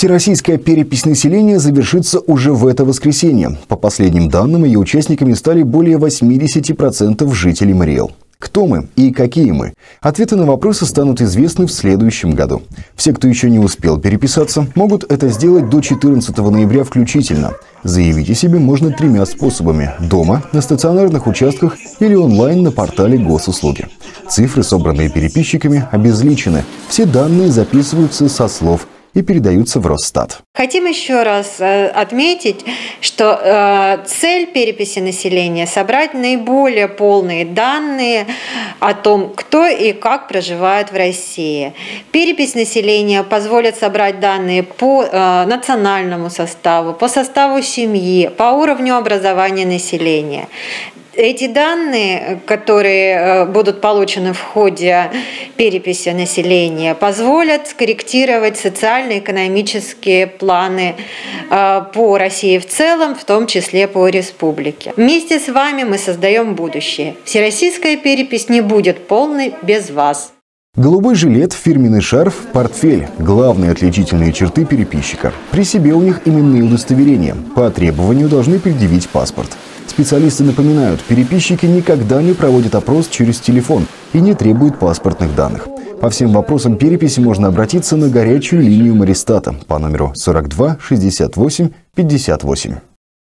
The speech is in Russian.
Всероссийская перепись населения завершится уже в это воскресенье. По последним данным, ее участниками стали более 80% жителей Мариэл. Кто мы и какие мы? Ответы на вопросы станут известны в следующем году. Все, кто еще не успел переписаться, могут это сделать до 14 ноября включительно. Заявить о себе можно тремя способами – дома, на стационарных участках или онлайн на портале госуслуги. Цифры, собранные переписчиками, обезличены. Все данные записываются со слов – и передаются в Росстат. Хотим еще раз э, отметить, что э, цель переписи населения – собрать наиболее полные данные о том, кто и как проживает в России. Перепись населения позволит собрать данные по э, национальному составу, по составу семьи, по уровню образования населения. Эти данные, которые э, будут получены в ходе переписи населения, позволят скорректировать социально-экономические планы э, по России в целом, в том числе по республике. Вместе с вами мы создаем будущее. Всероссийская перепись не будет полной без вас. Голубой жилет, фирменный шарф, портфель – главные отличительные черты переписчика. При себе у них именные удостоверения. По требованию должны предъявить паспорт. Специалисты напоминают, переписчики никогда не проводят опрос через телефон и не требуют паспортных данных. По всем вопросам переписи можно обратиться на горячую линию Маристата по номеру 42 68 58.